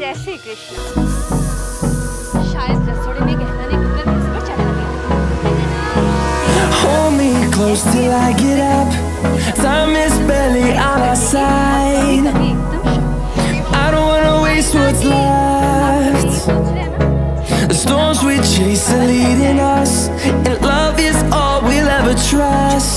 जय श्री कृष्ण शायद रसोड़े में गहना ने कुकर गैस पर चढ़ा दिया Hold me close till I get up. Time is barely on our side. I don't wanna waste what's left. The storms we chase are leading us, and love is all we'll ever trust.